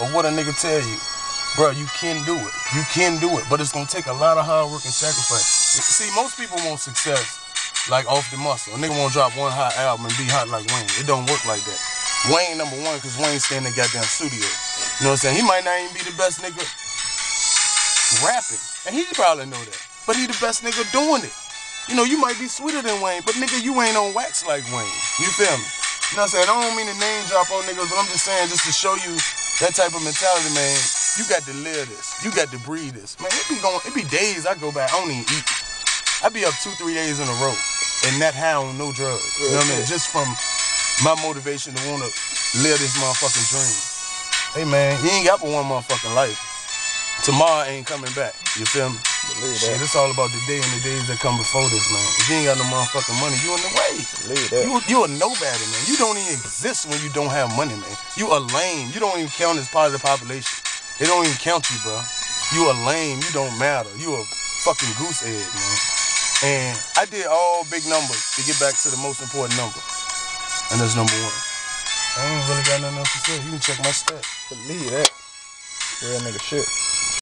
or what a nigga tell you, bro, you can do it. You can do it, but it's gonna take a lot of hard work and sacrifice. See, most people want success like off the muscle. A nigga won't drop one hot album and be hot like Wayne. It don't work like that. Wayne number one, cause Wayne stay in the goddamn studio. You know what I'm saying? He might not even be the best nigga rapping, and he probably know that. But he the best nigga doing it. You know, you might be sweeter than Wayne, but nigga, you ain't on wax like Wayne. You feel me? You know what I'm saying? I don't mean to name drop on niggas, but I'm just saying just to show you that type of mentality, man. You got to live this. You got to breathe this. Man, it be going, it be days I go back, I don't even eat. I be up two, three days in a row and not on no drugs. You know what I mean? Just from my motivation to wanna live this motherfucking dream. Hey man, you ain't got but one motherfucking life. Tomorrow ain't coming back. You feel me? Believe Shit, that. it's all about the day and the days that come before this, man. If you ain't got no motherfucking money, you in the way. Believe that. You you a nobody, man. You don't even exist when you don't have money, man. You a lame. You don't even count as part of the population. They don't even count you, bro. You a lame. You don't matter. You a fucking goose egg, man. And I did all big numbers to get back to the most important number, and that's number one. I ain't really got nothing else to say. You can check my stats. Believe that. Real nigga shit.